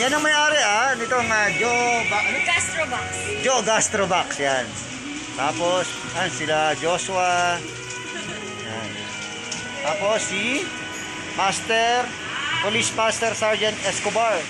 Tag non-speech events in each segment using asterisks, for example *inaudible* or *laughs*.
yan ang may-ari ah. Nitong uh, Joe, ba, ano? Gastrobox. Joe Gastrobox, yan. Tapos, yan, sila Joshua. Yan. Tapos si Master, Police Master Sergeant Escobar.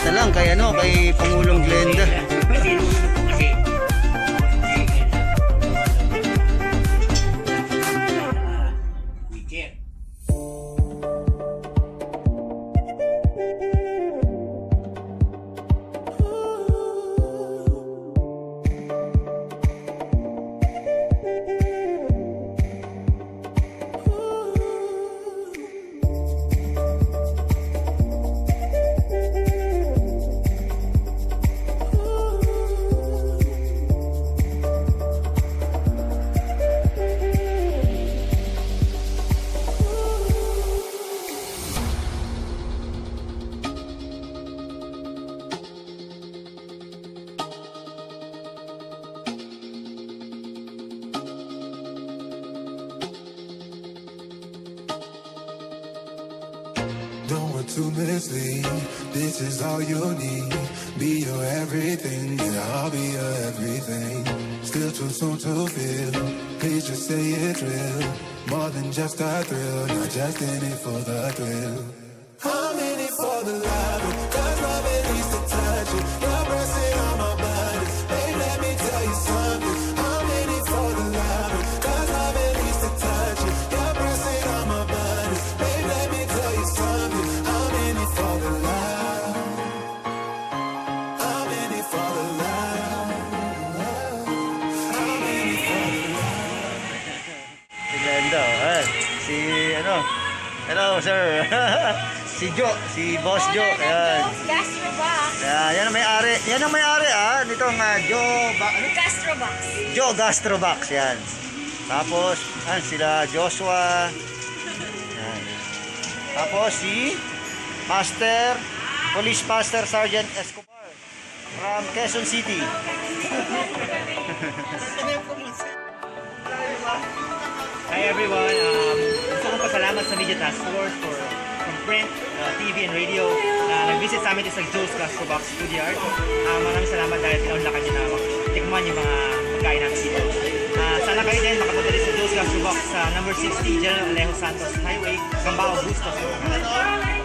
Salamat na lang kay ano, kay Pangulong Glenda. Don't want to mislead. This is all you need. Be your everything. Yeah, I'll be your everything. Still too soon to feel. Please just say it real. More than just a thrill. Not just in it for the thrill. Si ano, hello sir. *laughs* si Joe, si Boss Joe. Ayan. Gastrobox. Ayan, yan ang may-ari. Yan ang may-ari ah. Nitong uh, Joe, ba, ano? Gastrobox. Joe Gastrobox, yan. Tapos, yan, sila Joshua. Yan. Tapos si Master, Police Master Sergeant Escobar from Quezon City. *laughs* Hi everyone. Um, gusto kong pasalamat sa Media Task Force for from print, uh, TV and radio na nag-visit sa amin sa Joe's Gastro Box Food Yard. Uh, maraming salamat dahil pinaunlakan niyo na tikman yung mga pagkain natin dito. Uh, sana kayo din makapunta din sa Joe's Gastro Box sa number 60 General Alejo Santos Highway, Gambao, Bustos.